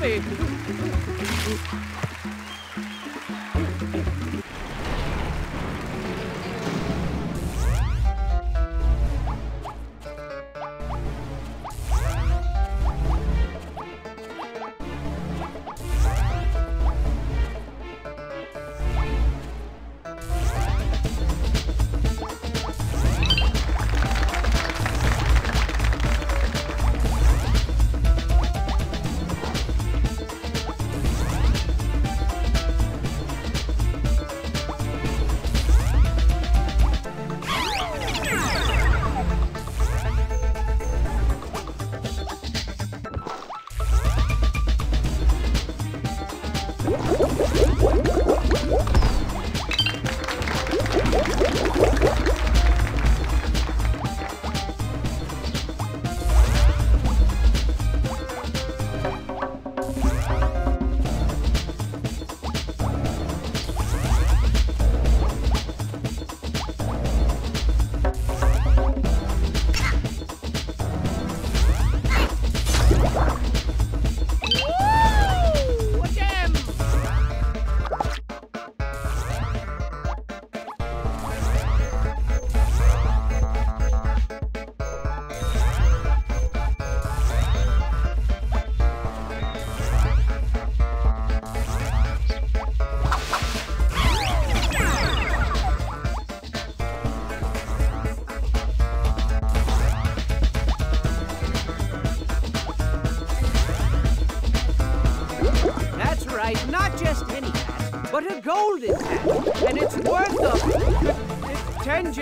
mesmo.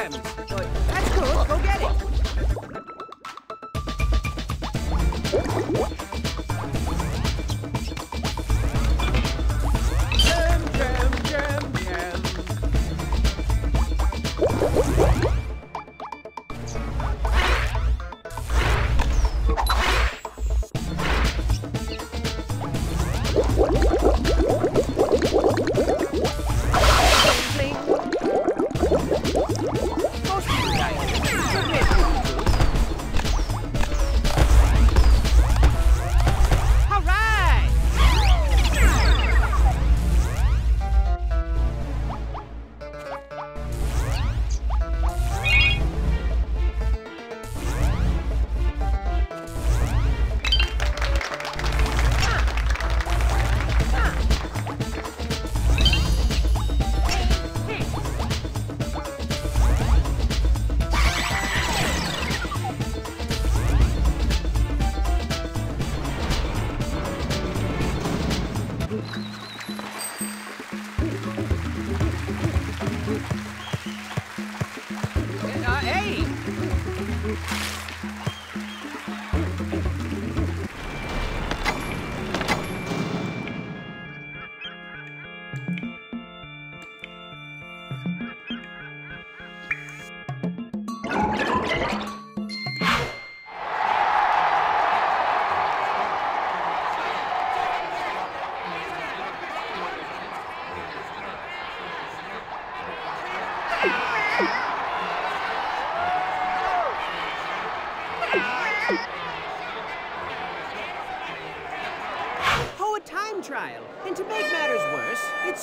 Uh,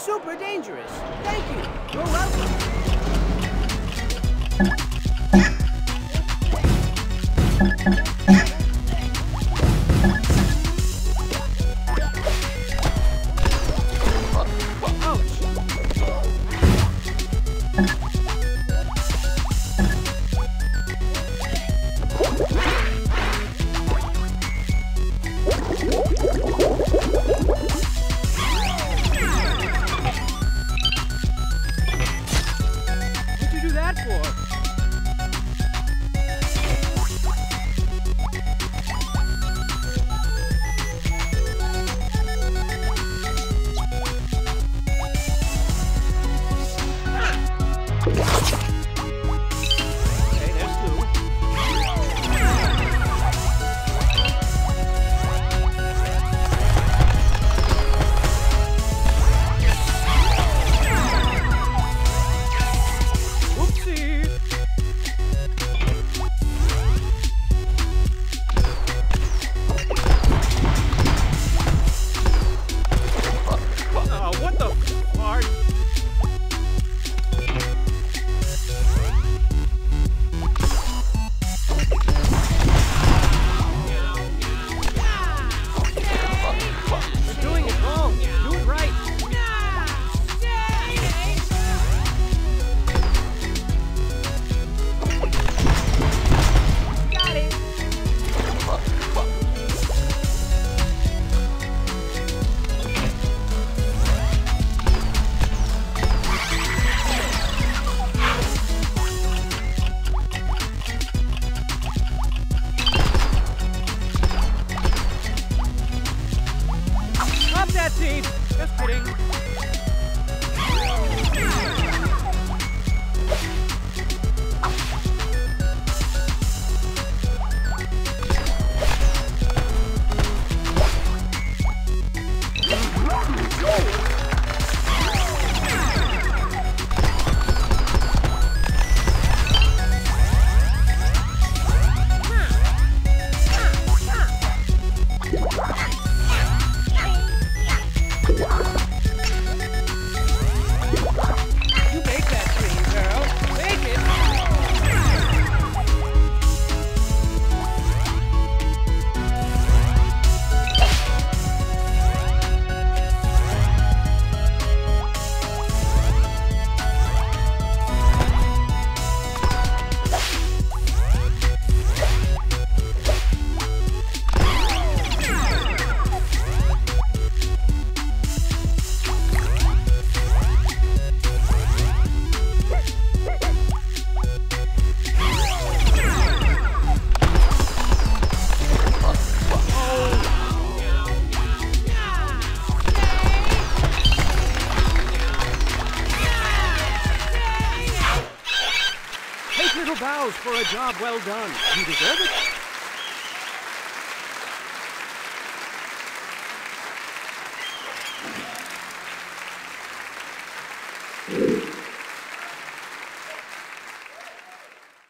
super dangerous. Thank you. You're welcome. Let's deep. Just kidding. For a job well done. You deserve it.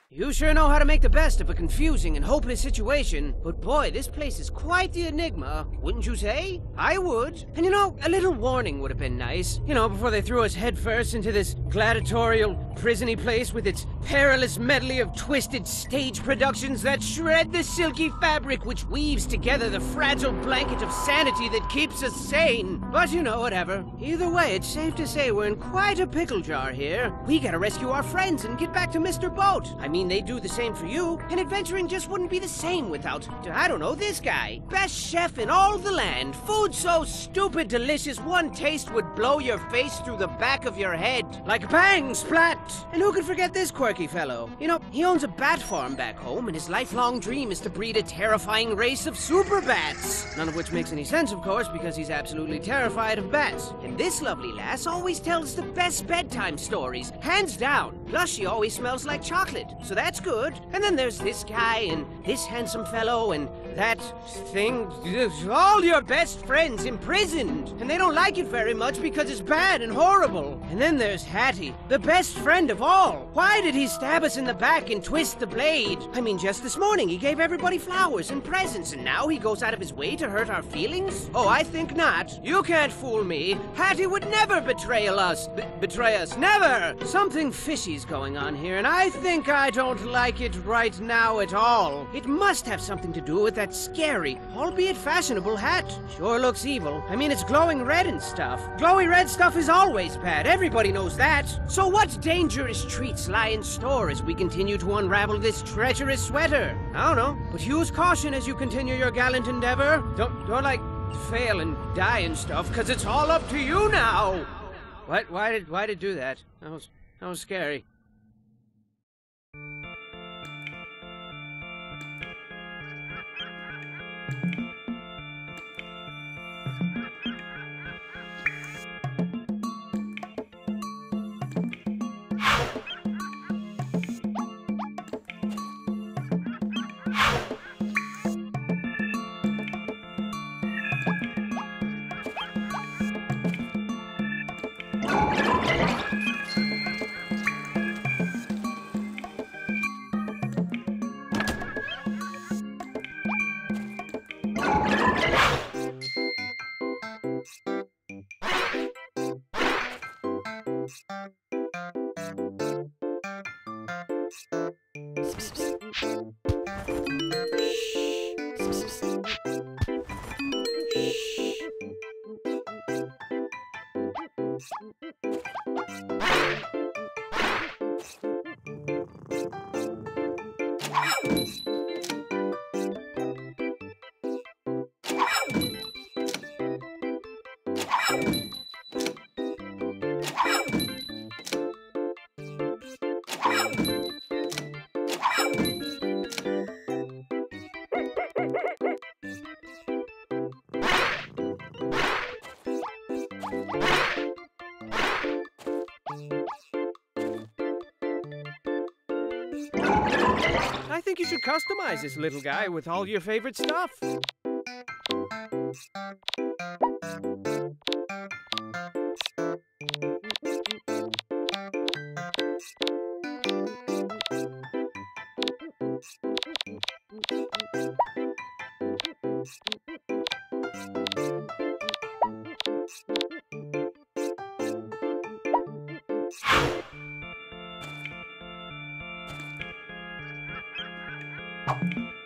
You sure know how to make the best of a confusing and hopeless situation, but boy, this place is quite the enigma, wouldn't you say? I would. And you know, a little warning would have been nice. You know, before they threw us headfirst into this gladiatorial, prisony place with its perilous medley of twisted stage productions that shred the silky fabric which weaves together the fragile blanket of sanity that keeps us sane. But you know, whatever. Either way, it's safe to say we're in quite a pickle jar here. We gotta rescue our friends and get back to Mr. Boat. I mean, they do the same for you, and adventuring just wouldn't be the same without, I don't know, this guy. Best chef in all the land. Food so stupid delicious, one taste would blow your face through the back of your head. Like bang, splat! And who could forget this quirky fellow? You know, he owns a bat farm back home, and his lifelong dream is to breed a terrifying race of super bats. None of which makes any sense, of course, because he's absolutely terrified of bats. And this lovely lass always tells the best bedtime stories, hands down. Plus, she always smells like chocolate, so that's good. And then there's this guy, and this handsome fellow, and that thing. All your best friends imprisoned. And they don't like it very much because it's bad and horrible. And then there's Hatty, the best friend of all. Why did he stab us in the back and twist the blade? I mean, just this morning he gave everybody flowers and presents, and now he goes out of his way to hurt our feelings? Oh, I think not. You can't fool me. Hatty would never betray us. B betray us. Never! Something fishy's going on here, and I think I don't like it right now at all. It must have something to do with that scary, albeit fashionable hat. Sure looks evil. I mean, it's glowing red and stuff. Glowy red stuff is always bad. Everybody knows that. So what dangerous treats lie in store as we continue to unravel this treacherous sweater? I don't know, but use caution as you continue your gallant endeavor. Don't, don't like fail and die and stuff, cause it's all up to you now. What? Why did? Why did do that? That was that was scary. I think you should customize this little guy with all your favorite stuff. You